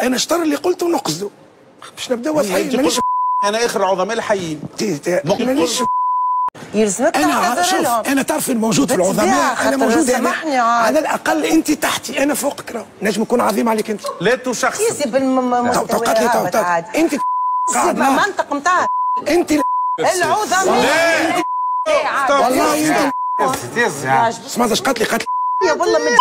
أنا اشترى اللي قلته ونقصده. باش نبداو صحيح يعني مانيش أنا آخر العظماء الحيين. مانيش يلزمك أنا شوف أنا تعرف الموجود في العظماء؟ أنا موجود سامحني على الأقل أنت تحتي أنا فوقك راه نجم نكون عظيم عليك أنت. لا تشخص. يسي تو- بالمستوى تو أنت قاعد معاه. المنطق نتاع أنت العظماء. لا والله أنت يعجبك. سمعت اش قالت لي قالت لي يا والله من